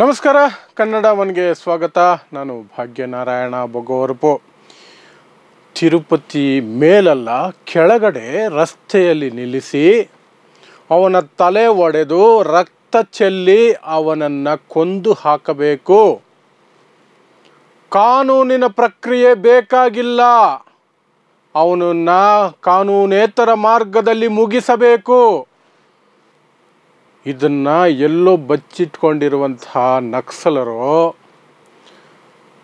ನಮಸ್ಕಾರ, ಕನ್ನಡ ಒನ್ಗೆ ಸ್ವಾಗತ. ನಾನು ಭಾಗ್ಯನಾರಾಯಣ ಬೊಗೋರ್ಪು. ತಿರುಪತಿ ಮೇಲಲ್ಲ, ಕೆಳಗಡೆ ರಸ್ತೆಯಲ್ಲಿ ನಿಲ್ಲಿಸಿ, ಅವನ ತಲೆ ಒಡೆದು ರಕ್ತ ಚೆಲ್ಲಿ ಅವನನ್ನು ಕೊಂದು ಹಾಕಬೇಕು. ಕಾನೂನಿನ ಪ್ರಕ್ರಿಯೆ ಬೇಕಾಗಿಲ್ಲ. ಅವನನ್ನ ಕಾನೂನೇತರ ಮಾರ್ಗದಲ್ಲಿ ಮುಗಿಸಬೇಕು. ಇದನ್ನ ಎಲ್ಲೋ ಬಚ್ಚಿಟ್ಕೊಂಡಿರುವಂತಹ ನಕ್ಸಲರು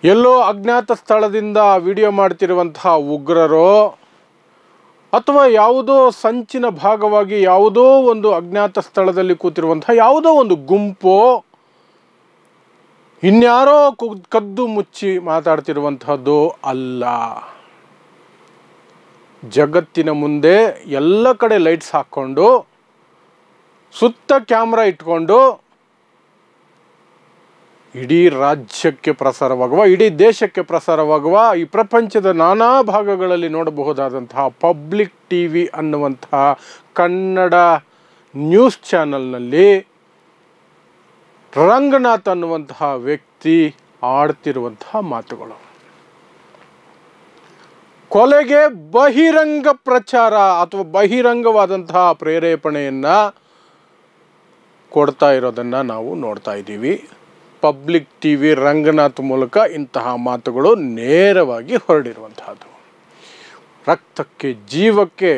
ಎಲ್ಲೋ ಅಜ್ಞಾತ ಸ್ಥಳದಿಂದ ವಿಡಿಯೋ ಮಾಡ್ತಿರುವಂತಹ ಉಗ್ರರು ಅಥವಾ ಯಾವುದೋ ಸಂಚಿನ ಭಾಗವಾಗಿ ಯಾವುದೋ ಒಂದು ಅಜ್ಞಾತ ಸ್ಥಳದಲ್ಲಿ ಕೂತಿರುವಂತಹ ಯಾವುದೋ ಒಂದು ಗುಂಪು ಇನ್ಯಾರೋ ಕದ್ದು ಮುಚ್ಚಿ ಮಾತಾಡ್ತಿರುವಂತಹದ್ದು ಅಲ್ಲ. ಜಗತ್ತಿನ ಮುಂದೆ ಎಲ್ಲ ಕಡೆ ಲೈಟ್ಸ್ ಹಾಕ್ಕೊಂಡು ಸುತ್ತ ಕ್ಯಾಮ್ರಾ ಇಟ್ಕೊಂಡು ಇಡೀ ರಾಜ್ಯಕ್ಕೆ ಪ್ರಸಾರವಾಗುವ, ಇಡೀ ದೇಶಕ್ಕೆ ಪ್ರಸಾರವಾಗುವ ಈ ಪ್ರಪಂಚದ ನಾನಾ ಭಾಗಗಳಲ್ಲಿ ನೋಡಬಹುದಾದಂತಹ ಪಬ್ಲಿಕ್ ಟಿ ವಿ ಅನ್ನುವಂತಹ ಕನ್ನಡ ನ್ಯೂಸ್ ಚಾನಲ್ನಲ್ಲಿ ರಂಗನಾಥ್ ಅನ್ನುವಂತಹ ವ್ಯಕ್ತಿ ಆಡ್ತಿರುವಂತಹ ಮಾತುಗಳು. ಕೊಲೆಗೆ ಬಹಿರಂಗ ಪ್ರಚಾರ ಅಥವಾ ಬಹಿರಂಗವಾದಂತಹ ಪ್ರೇರೇಪಣೆಯನ್ನು ಕೊಡ್ತಾ ಇರೋದನ್ನು ನಾವು ನೋಡ್ತಾ ಇದ್ದೀವಿ. ಪಬ್ಲಿಕ್ ಟಿ ವಿ ರಂಗನಾಥ್ ಮೂಲಕ ಇಂತಹ ಮಾತುಗಳು ನೇರವಾಗಿ ಹೊರಡಿರುವಂತಹದ್ದು. ರಕ್ತಕ್ಕೆ, ಜೀವಕ್ಕೆ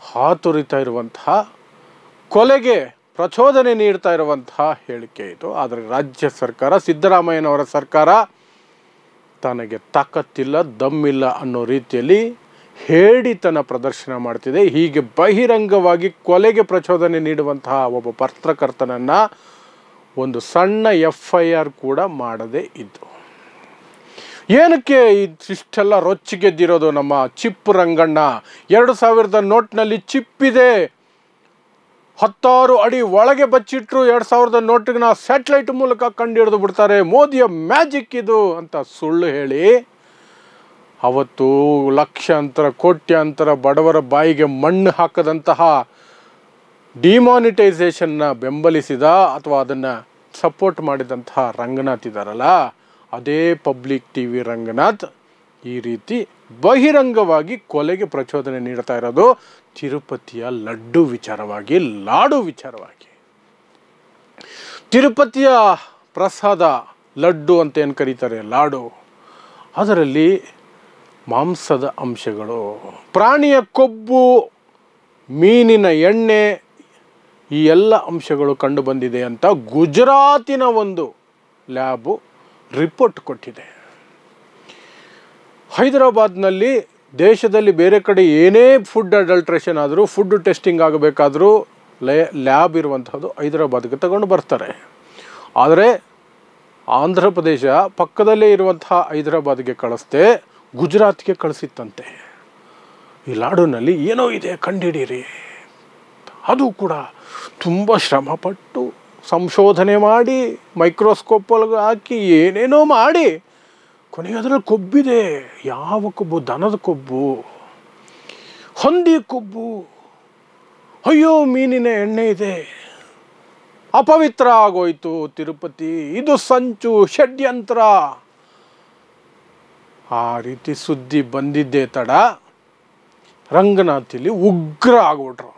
ಹಾತೊರಿತಾ ಇರುವಂತಹ, ಕೊಲೆಗೆ ಪ್ರಚೋದನೆ ನೀಡ್ತಾ ಇರುವಂತಹ ಹೇಳಿಕೆ ಇದು. ಆದರೆ ರಾಜ್ಯ ಸರ್ಕಾರ, ಸಿದ್ದರಾಮಯ್ಯನವರ ಸರ್ಕಾರ ತನಗೆ ತಾಕತ್ತಿಲ್ಲ, ದಮ್ಮಿಲ್ಲ ಅನ್ನೋ ರೀತಿಯಲ್ಲಿ ಹೇಡಿತನ ಪ್ರದರ್ಶನ ಮಾಡ್ತಿದೆ. ಹೀಗೆ ಬಹಿರಂಗವಾಗಿ ಕೊಲೆಗೆ ಪ್ರಚೋದನೆ ನೀಡುವಂತಹ ಒಬ್ಬ ಪತ್ರಕರ್ತನನ್ನು ಒಂದು ಸಣ್ಣ ಎಫ್ ಐ ಆರ್ ಕೂಡ ಮಾಡದೇ ಇದ್ದು. ಏನಕ್ಕೆ ಇಷ್ಟೆಲ್ಲ ರೊಚ್ಚಿಗೆದ್ದಿರೋದು ನಮ್ಮ ಚಿಪ್ ರಂಗಣ್ಣ? ಎರಡು ಸಾವಿರದ ನೋಟ್ನಲ್ಲಿ ಚಿಪ್ ಇದೆ ಹತ್ತಾರು ಅಡಿ ಒಳಗೆ ಬಚ್ಚಿಟ್ರು ಎರಡು ಸಾವಿರದ ನೋಟಿನ ಸ್ಯಾಟಲೈಟ್ ಮೂಲಕ ಕಂಡುಹಿಡಿದು ಬಿಡ್ತಾರೆ. ಮೋದಿಯ ಮ್ಯಾಜಿಕ್ ಇದು ಅಂತ ಸುಳ್ಳು ಹೇಳಿ ಅವತ್ತು ಲಕ್ಷಾಂತರ, ಕೋಟ್ಯಾಂತರ ಬಡವರ ಬಾಯಿಗೆ ಮಣ್ಣು ಹಾಕದಂತಹ ಡಿಮಾನಿಟೈಸೇಷನ್ನ ಬೆಂಬಲಿಸಿದ ಅಥವಾ ಅದನ್ನು ಸಪೋರ್ಟ್ ಮಾಡಿದಂತಹ ರಂಗನಾಥ್ ಇದ್ದಾರಲ್ಲ ಅದೇ ಪಬ್ಲಿಕ್ ಟಿ ವಿ ರಂಗನಾಥ್ ಈ ರೀತಿ ಬಹಿರಂಗವಾಗಿ ಕೊಲೆಗೆ ಪ್ರಚೋದನೆ ನೀಡ್ತಾ ಇರೋದು ತಿರುಪತಿಯ ಲಡ್ಡು ವಿಚಾರವಾಗಿ, ಲಾಡು ವಿಚಾರವಾಗಿ. ತಿರುಪತಿಯ ಪ್ರಸಾದ ಲಡ್ಡು ಅಂತ ಏನು ಕರೀತಾರೆ? ಲಾಡು. ಅದರಲ್ಲಿ ಮಾಂಸದ ಅಂಶಗಳು. ಪ್ರಾಣಿಯ ಕೊಬ್ಬು, ಮೀನಿನ ಎಣ್ಣೆ, ಈ ಎಲ್ಲ ಅಂಶಗಳು ಕಂಡು ಬಂದಿದೆ ಅಂತ ಗುಜರಾತಿನ ಒಂದು ಲ್ಯಾಬು ರಿಪೋರ್ಟ್ ಕೊಟ್ಟಿದೆ. ಹೈದರಾಬಾದ್ನಲ್ಲಿ ದೇಶದಲ್ಲಿ ಬೇರೆ ಕಡೆ ಏನೇ ಫುಡ್ ಅಡಲ್ಟ್ರೇಷನ್ ಆದರೂ, ಫುಡ್ ಟೆಸ್ಟಿಂಗ್ ಆಗಬೇಕಾದರೂ ಲ್ಯಾಬ್ ಇರುವಂಥದ್ದು ಹೈದರಾಬಾದ್ಗೆ ತಗೊಂಡು ಬರ್ತಾರೆ. ಆದರೆ, ಆಂಧ್ರ ಪ್ರದೇಶ ಪಕ್ಕದಲ್ಲೇ ಇರುವಂತಹ ಹೈದರಾಬಾದ್ಗೆ ಕಳಿಸ್ದೆ ಗುಜರಾತ್ಗೆ ಕಳಿಸಿತ್ತಂತೆ. ಈ ಲಾಡೂನಲ್ಲಿ ಏನೋ ಇದೆ ಕಂಡಿಡೀರಿ. ಅದು ಕೂಡ ತುಂಬ ಶ್ರಮಪಟ್ಟು ಸಂಶೋಧನೆ ಮಾಡಿ ಮೈಕ್ರೋಸ್ಕೋಪ್ ಒಳಗೆ ಹಾಕಿ ಏನೇನೋ ಮಾಡಿ ಕೊನೆಗೆ ಅದರಲ್ಲಿ ಕೊಬ್ಬಿದೆ. ಯಾವ ಕೊಬ್ಬು? ದನದ ಕೊಬ್ಬು, ಹೊಂದಿ ಕೊಬ್ಬು, ಅಯ್ಯೋ ಮೀನಿನ ಎಣ್ಣೆ ಇದೆ. ಅಪವಿತ್ರ ಆಗೋಯ್ತು ತಿರುಪತಿ. ಇದು ಸಂಚು ಷಡ್ಯಂತ್ರ. ಆ ರೀತಿ ಸುದ್ದಿ ಬಂದಿದ್ದೇ ತಡ ರಂಗನಾಥಿಲಿ ಉಗ್ರ ಆಗ್ಬಿಟ್ರು.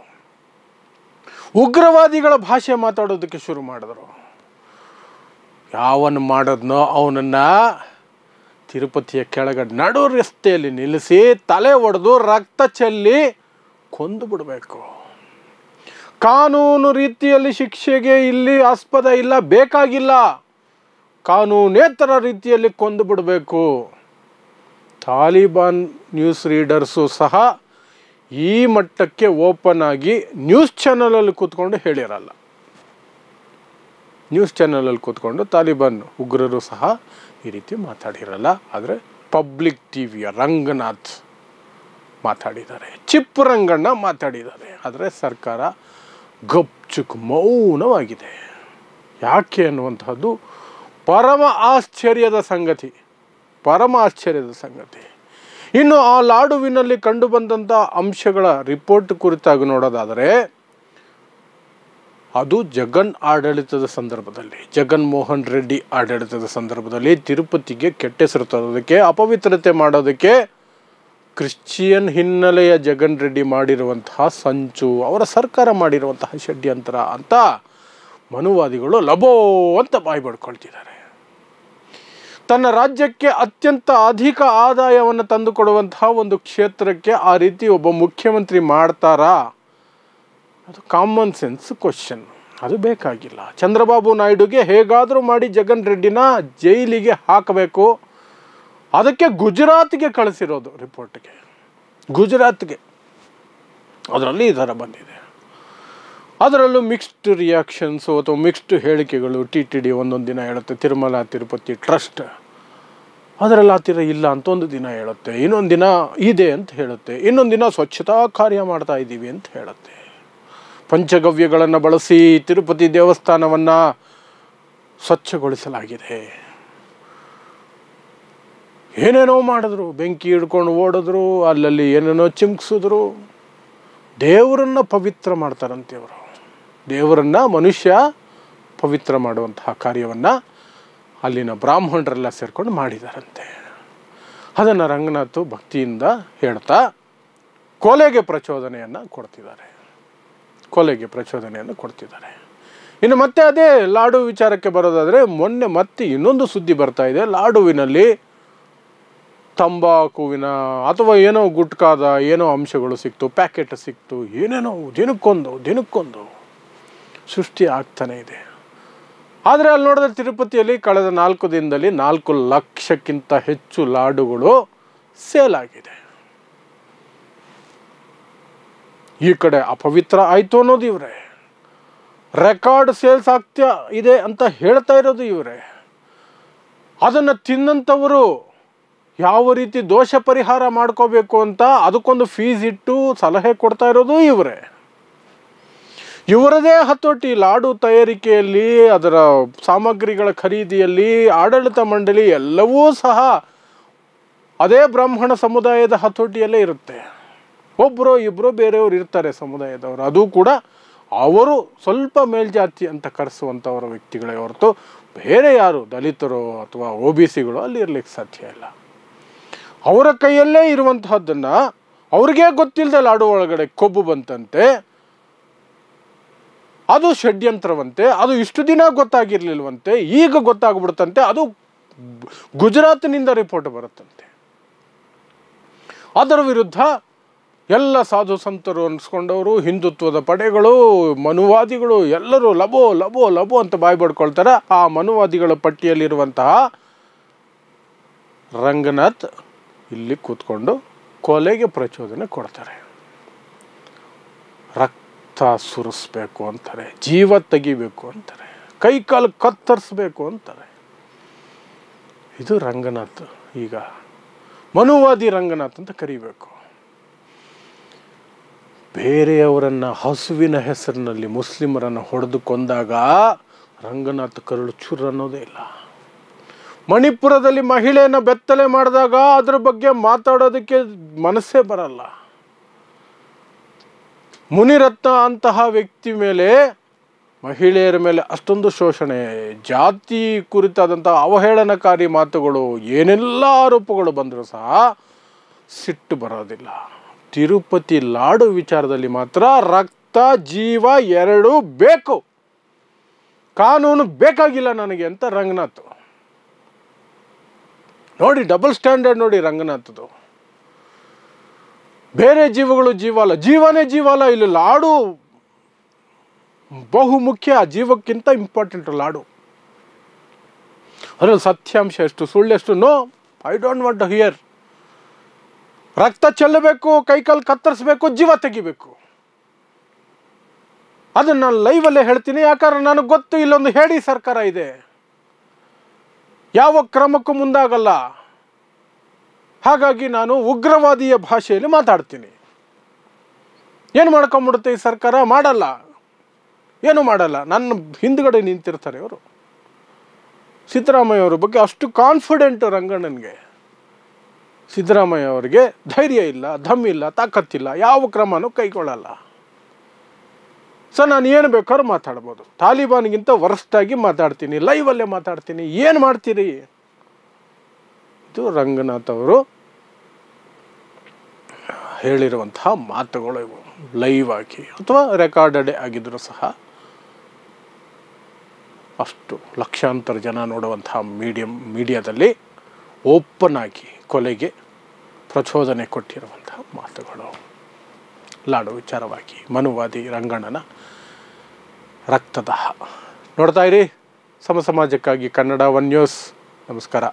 ಉಗ್ರವಾದಿಗಳ ಭಾಷೆ ಮಾತಾಡೋದಕ್ಕೆ ಶುರು ಮಾಡಿದ್ರು. ಯಾವನ್ನು ಮಾಡೋದ್ನೋ ಅವನನ್ನ ತಿರುಪತಿಯ ಕೆಳಗಡೆ ನಡು ರಸ್ತೆಯಲ್ಲಿ ನಿಲ್ಲಿಸಿ ತಲೆ ಒಡೆದು ರಕ್ತ ಚೆಲ್ಲಿ ಕೊಂದು ಬಿಡಬೇಕು. ಕಾನೂನು ರೀತಿಯಲ್ಲಿ ಶಿಕ್ಷೆಗೆ ಇಲ್ಲಿ ಆಸ್ಪದ ಇಲ್ಲ, ಬೇಕಾಗಿಲ್ಲ. ಕಾನೂನೇತರ ರೀತಿಯಲ್ಲಿ ಕೊಂದು ಬಿಡಬೇಕು. ತಾಲಿಬಾನ್ ನ್ಯೂಸ್ ರೀಡರ್ಸು ಸಹ ಈ ಮಟ್ಟಕ್ಕೆ ಓಪನ್ ಆಗಿ ನ್ಯೂಸ್ ಚಾನಲಲ್ಲಿ ಕೂತ್ಕೊಂಡು ಹೇಳಿರಲ್ಲ. ನ್ಯೂಸ್ ಚಾನಲಲ್ಲಿ ಕೂತ್ಕೊಂಡು ತಾಲಿಬಾನ್ ಉಗ್ರರು ಸಹ ಈ ರೀತಿ ಮಾತಾಡಿರಲ್ಲ. ಆದರೆ ಪಬ್ಲಿಕ್ ಟಿ ವಿಯ ರಂಗನಾಥ್ ಮಾತಾಡಿದ್ದಾರೆ. ಚಿಪ್ ರಂಗಣ್ಣ ಮಾತಾಡಿದ್ದಾರೆ. ಆದರೆ ಸರ್ಕಾರ ಗಪ್ಚುಕ್ ಮೌನವಾಗಿದೆ. ಯಾಕೆ ಅನ್ನುವಂಥದ್ದು ಪರಮ ಆಶ್ಚರ್ಯದ ಸಂಗತಿ. ಪರಮ ಆಶ್ಚರ್ಯದ ಸಂಗತಿ. ಇನ್ನು ಆ ಲಾಡುವಿನಲ್ಲಿ ಕಂಡುಬಂದಂಥ ಅಂಶಗಳ ರಿಪೋರ್ಟ್ ಕುರಿತಾಗಿ ನೋಡೋದಾದರೆ, ಅದು ಜಗನ್ ಆಡಳಿತದ ಸಂದರ್ಭದಲ್ಲಿ ಜಗನ್ಮೋಹನ್ ರೆಡ್ಡಿ ಆಡಳಿತದ ಸಂದರ್ಭದಲ್ಲಿ ತಿರುಪತಿಗೆ ಕೆಟ್ಟ ಹೆಸರು ತರೋದಕ್ಕೆ, ಅಪವಿತ್ರತೆ ಮಾಡೋದಕ್ಕೆ ಕ್ರಿಶ್ಚಿಯನ್ ಹಿನ್ನೆಲೆಯ ಜಗನ್ ರೆಡ್ಡಿ ಮಾಡಿರುವಂತಹ ಸಂಚು, ಅವರ ಸರ್ಕಾರ ಮಾಡಿರುವಂತಹ ಷಡ್ಯಂತ್ರ ಅಂತ ಮನುವಾದಿಗಳು ಲಭೋ ಅಂತ ಬಾಯಿ ಪಡ್ಕೊಳ್ತಿದ್ದಾರೆ ತನ್ನ ರಾಜ್ಯಕ್ಕೆ ಅತ್ಯಂತ ಅಧಿಕ ಆದಾಯವನ್ನು ತಂದುಕೊಡುವಂತಹ ಒಂದು ಕ್ಷೇತ್ರಕ್ಕೆ ಆ ರೀತಿ ಒಬ್ಬ ಮುಖ್ಯಮಂತ್ರಿ ಮಾಡ್ತಾರಾ? ಅದು ಕಾಮನ್ ಸೆನ್ಸ್ ಕ್ವಶನ್ ಅದು ಬೇಕಾಗಿಲ್ಲ. ಚಂದ್ರಬಾಬು ನಾಯ್ಡುಗೆ ಹೇಗಾದರೂ ಮಾಡಿ ಜಗನ್ ರೆಡ್ಡಿನ ಜೈಲಿಗೆ ಹಾಕಬೇಕು. ಅದಕ್ಕೆ ಗುಜರಾತ್ಗೆ ಕಳಿಸಿರೋದು ರಿಪೋರ್ಟ್ಗೆ ಗುಜರಾತ್ಗೆ. ಅದರಲ್ಲಿ ಈ ಥರ ಬಂದಿದೆ. ಅದರಲ್ಲೂ ಮಿಕ್ಸ್ಡ್ ರಿಯಾಕ್ಷನ್ಸು ಅಥವಾ ಮಿಕ್ಸ್ಡ್ ಹೇಳಿಕೆಗಳು ಟಿ ಟಿ ಡಿ ಒಂದೊಂದು ದಿನ ಹೇಳುತ್ತೆ. ತಿರುಮಲ, ತಿರುಪತಿ ಟ್ರಸ್ಟ್ ಅದರಲ್ಲಿ ಆ ಇಲ್ಲ ಅಂತ ಒಂದು ದಿನ ಹೇಳುತ್ತೆ. ಇನ್ನೊಂದು ದಿನ ಇದೆ ಅಂತ ಹೇಳುತ್ತೆ. ಇನ್ನೊಂದು ದಿನ ಸ್ವಚ್ಛತಾ ಕಾರ್ಯ ಮಾಡ್ತಾ ಇದ್ದೀವಿ ಅಂತ ಹೇಳುತ್ತೆ. ಪಂಚಗವ್ಯಗಳನ್ನು ಬಳಸಿ ತಿರುಪತಿ ದೇವಸ್ಥಾನವನ್ನು ಸ್ವಚ್ಛಗೊಳಿಸಲಾಗಿದೆ. ಏನೇನೋ ಮಾಡಿದ್ರು, ಬೆಂಕಿ ಹಿಡ್ಕೊಂಡು ಓಡಿದ್ರು, ಅಲ್ಲಲ್ಲಿ ಏನೇನೋ ಚಿಮ್ಕಿಸಿದ್ರು. ದೇವರನ್ನು ಪವಿತ್ರ ಮಾಡ್ತಾರಂತೆ ಅವರು ದೇವರನ್ನು ಮನುಷ್ಯ ಪವಿತ್ರ ಮಾಡುವಂತಹ ಕಾರ್ಯವನ್ನು ಅಲ್ಲಿನ ಬ್ರಾಹ್ಮಣರೆಲ್ಲ ಸೇರಿಕೊಂಡು ಮಾಡಿದಾರಂತೆ. ಅದನ್ನು ರಂಗನಾಥ ಭಕ್ತಿಯಿಂದ ಹೇಳ್ತಾ ಕೊಲೆಗೆ ಪ್ರಚೋದನೆಯನ್ನು ಕೊಡ್ತಿದ್ದಾರೆ. ಕೊಲೆಗೆ ಪ್ರಚೋದನೆಯನ್ನು ಕೊಡ್ತಿದ್ದಾರೆ. ಇನ್ನು ಮತ್ತೆ ಅದೇ ಲಾಡು ವಿಚಾರಕ್ಕೆ ಬರೋದಾದರೆ ಮೊನ್ನೆ ಮತ್ತೆ ಇನ್ನೊಂದು ಸುದ್ದಿ ಬರ್ತಾ ಇದೆ. ಲಾಡುವಿನಲ್ಲಿ ತಂಬಾಕುವಿನ ಅಥವಾ ಏನೋ ಗುಟ್ಕಾದ ಏನೋ ಅಂಶಗಳು ಸಿಕ್ತು, ಪ್ಯಾಕೆಟ್ ಸಿಕ್ತು, ಏನೇನೋ, ದಿನಕ್ಕೊಂದು ದಿನಕ್ಕೊಂದು. ಸೃಷ್ಟಿ ಆಗ್ತಾನೆ ಇದೆ. ಆದರೆ ಅಲ್ಲಿ ನೋಡಿದ್ರೆ ತಿರುಪತಿಯಲ್ಲಿ ಕಳೆದ ನಾಲ್ಕು ದಿನದಲ್ಲಿ ನಾಲ್ಕು ಲಕ್ಷಕ್ಕಿಂತ ಹೆಚ್ಚು ಲಾಡುಗಳು ಸೇಲ್ ಆಗಿದೆ. ಈ ಕಡೆ ಅಪವಿತ್ರ ಆಯಿತು ಅನ್ನೋದು ಇವರೇ. ರೆಕಾರ್ಡ್ ಸೇಲ್ಸ್ ಆಗ್ತಾ ಇದೆ ಅಂತ ಹೇಳ್ತಾ ಇರೋದು ಇವರೇ. ಅದನ್ನು ತಿನ್ನಂಥವರು ಯಾವ ರೀತಿ ದೋಷ ಪರಿಹಾರ ಮಾಡ್ಕೋಬೇಕು ಅಂತ ಅದಕ್ಕೊಂದು ಫೀಸ್ ಇಟ್ಟು ಸಲಹೆ ಕೊಡ್ತಾ ಇರೋದು ಇವರೇ. ಇವರದೇ ಹತೋಟಿ ಲಾಡು ತಯಾರಿಕೆಯಲ್ಲಿ, ಅದರ ಸಾಮಗ್ರಿಗಳ ಖರೀದಿಯಲ್ಲಿ, ಆಡಳಿತ ಮಂಡಳಿ ಎಲ್ಲವೂ ಸಹ ಅದೇ ಬ್ರಾಹ್ಮಣ ಸಮುದಾಯದ ಹತೋಟಿಯಲ್ಲೇ ಇರುತ್ತೆ. ಒಬ್ಬರು ಇಬ್ಬರು ಬೇರೆಯವರು ಇರ್ತಾರೆ ಸಮುದಾಯದವರು. ಅದು ಕೂಡ ಅವರು ಸ್ವಲ್ಪ ಮೇಲ್ಜಾತಿ ಅಂತ ಕರೆಸುವಂಥವರ ವ್ಯಕ್ತಿಗಳೇ ಹೊರತು ಬೇರೆ ಯಾರು, ದಲಿತರು ಅಥವಾ ಒ ಬಿ ಸಿಗಳು ಅಲ್ಲಿ ಇರಲಿಕ್ಕೆ ಸಾಧ್ಯ ಇಲ್ಲ. ಅವರ ಕೈಯಲ್ಲೇ ಇರುವಂತಹದ್ದನ್ನು ಅವ್ರಿಗೇ ಗೊತ್ತಿಲ್ಲದೆ ಲಾಡು ಒಳಗಡೆ ಕೊಬ್ಬು ಬಂತಂತೆ ಅದು ಷಡ್ಯಂತ್ರವಂತೆ, ಅದು ಇಷ್ಟು ದಿನ ಗೊತ್ತಾಗಿರ್ಲಿಲ್ವಂತೆ, ಈಗ ಗೊತ್ತಾಗ್ಬಿಡುತ್ತಂತೆ ಅದು ಗುಜರಾತ್ನಿಂದ ರಿಪೋರ್ಟ್ ಬರುತ್ತಂತೆ. ಅದರ ವಿರುದ್ಧ ಎಲ್ಲ ಸಾಧು ಸಂತರು ಅನ್ಸ್ಕೊಂಡವರು, ಹಿಂದುತ್ವದ ಪಡೆಗಳು, ಮನುವಾದಿಗಳು, ಎಲ್ಲರೂ ಲಬೋ ಲಬೋ ಲಬೋ ಅಂತ ಬಾಯಿ ಪಡ್ಕೊಳ್ತಾರೆ ಆ ಮನುವಾದಿಗಳ ಪಟ್ಟಿಯಲ್ಲಿರುವಂತಹ ರಂಗನಾಥ್ ಇಲ್ಲಿ ಕೂತ್ಕೊಂಡು ಕೊಲೆಗೆ ಪ್ರಚೋದನೆ ಕೊಡ್ತಾರೆ. ರಕ್ತ ಸುರಿಸ್ಬೇಕು ಅಂತಾರೆ, ಜೀವ ತೆಗಿಬೇಕು ಅಂತಾರೆ ಕೈ ಕಾಲು ಕತ್ತರಿಸ್ಬೇಕು ಅಂತಾರೆ. ಇದು ರಂಗನಾಥ್ ಈಗ ಮನುವಾದಿ ರಂಗನಾಥ್ ಅಂತ ಕರಿಬೇಕು. ಬೇರೆಯವರನ್ನು ಹಸುವಿನ ಹೆಸರಿನಲ್ಲಿ ಮುಸ್ಲಿಮರನ್ನು ಹೊಡೆದು ಕೊಂದಾಗ ರಂಗನಾಥ್ ಕರುಳು ಚುರ್ ಅನ್ನೋದೇ ಇಲ್ಲ. ಮಣಿಪುರದಲ್ಲಿ ಮಹಿಳೆಯನ್ನು ಬೆತ್ತಲೆ ಮಾಡಿದಾಗ ಅದ್ರ ಬಗ್ಗೆ ಮಾತಾಡೋದಕ್ಕೆ ಮನಸ್ಸೇ ಬರಲ್ಲ. ಮುನಿರತ್ನ ಅಂತಹ ವ್ಯಕ್ತಿ ಮೇಲೆ ಮಹಿಳೆಯರ ಮೇಲೆ ಅಷ್ಟೊಂದು ಶೋಷಣೆ, ಜಾತಿ ಕುರಿತಾದಂಥ ಅವಹೇಳನಕಾರಿ ಮಾತುಗಳು, ಏನೆಲ್ಲ ಆರೋಪಗಳು ಬಂದರೂ ಸಹ ಸಿಟ್ಟು ಬರೋದಿಲ್ಲ. ತಿರುಪತಿ ಲಾಡು ವಿಚಾರದಲ್ಲಿ ಮಾತ್ರ ರಕ್ತ, ಜೀವ ಎರಡೂ ಬೇಕು. ಕಾನೂನು ಬೇಕಾಗಿಲ್ಲ ನನಗೆ ಅಂತ ರಂಗನಾಥ್. ನೋಡಿ ಡಬಲ್ ಸ್ಟ್ಯಾಂಡರ್ಡ್ ನೋಡಿ ರಂಗನಾಥದ್ದು ಬೇರೆ ಜೀವಗಳು ಜೀವಾಲ ಜೀವನೇ ಜೀವಾಲ ಇಲ್ಲಿ ಲಾಡು ಬಹು ಮುಖ್ಯ ಜೀವಕ್ಕಿಂತ ಇಂಪಾರ್ಟೆಂಟ್ ಲಾಡು ಅದರಲ್ಲಿ ಸತ್ಯಾಂಶ ಎಷ್ಟು ಸುಳ್ಳೆಷ್ಟು no I don't want to hear ರಕ್ತ ಚೆಲ್ಲಬೇಕು, ಕೈಕಾಲು ಕತ್ತರಿಸ್ಬೇಕು, ಜೀವ ತೆಗಿಬೇಕು. ಅದನ್ನು ನಾನು ಲೈವಲ್ಲೇ ಹೇಳ್ತೀನಿ, ಯಾಕಂದ್ರೆ ನನಗೆ ಗೊತ್ತು, ಇಲ್ಲೊಂದು ಹೇಳಿ ಸರ್ಕಾರ ಇದೆ. ಯಾವ ಕ್ರಮಕ್ಕೂ ಮುಂದಾಗಲ್ಲ. ಹಾಗಾಗಿ ನಾನು ಉಗ್ರವಾದಿಯ ಭಾಷೆಯಲ್ಲಿ ಮಾತಾಡ್ತೀನಿ. ಏನು ಮಾಡ್ಕೊಂಬಿಡುತ್ತೆ ಈ ಸರ್ಕಾರ? ಮಾಡಲ್ಲ. ಏನು ಮಾಡಲ್ಲ? ನನ್ನ ಹಿಂದ್ಗಡೆ ನಿಂತಿರ್ತಾರೆ ಅವರು ಸಿದ್ದರಾಮಯ್ಯ ಅವರ ಬಗ್ಗೆ ಅಷ್ಟು ಕಾನ್ಫಿಡೆಂಟ್ ರಂಗಣ್ಣನಿಗೆ. ಸಿದ್ದರಾಮಯ್ಯ ಅವರಿಗೆ ಧೈರ್ಯ ಇಲ್ಲ ಧಮ್ ಇಲ್ಲ, ತಾಕತ್ತಿಲ್ಲ, ಯಾವ ಕ್ರಮನೂ ಕೈಗೊಳ್ಳಲ್ಲ. ಸರ್, ನಾನು ಏನು ಬೇಕಾದ್ರೂ ಮಾತಾಡ್ಬೋದು. ತಾಲಿಬಾನ್ಗಿಂತ ವರ್ಸ್ಟಾಗಿ ಮಾತಾಡ್ತೀನಿ, ಲೈವಲ್ಲೇ ಮಾತಾಡ್ತೀನಿ. ಏನು ಮಾಡ್ತೀರಿ? ಇದು ರಂಗನಾಥ್ ಅವರು ಹೇಳಿರುವಂತಹ ಮಾತುಗಳು ಇವು. ಲೈವ್ ಆಗಿ ಅಥವಾ ರೆಕಾರ್ಡೆಡ್ ಆಗಿದ್ದರೂ ಸಹ ಅಷ್ಟು ಲಕ್ಷಾಂತರ ಜನ ನೋಡುವಂತಹ ಮೀಡಿಯಂ ಮೀಡಿಯಾದಲ್ಲಿ ಓಪನ್ ಆಗಿ ಕೊಲೆಗೆ ಪ್ರಚೋದನೆ ಕೊಟ್ಟಿರುವಂತಹ ಮಾತುಗಳು. ಲಾಡು ವಿಚಾರವಾಗಿ ಮನುವಾದಿ ರಂಗಣ್ಣನ ರಕ್ತದಾಹ. ನೋಡ್ತಾ ಇರಿ ಸಮ ಸಮಾಜಕ್ಕಾಗಿ ಕನ್ನಡ ಒನ್ ನ್ಯೂಸ್. ನಮಸ್ಕಾರ.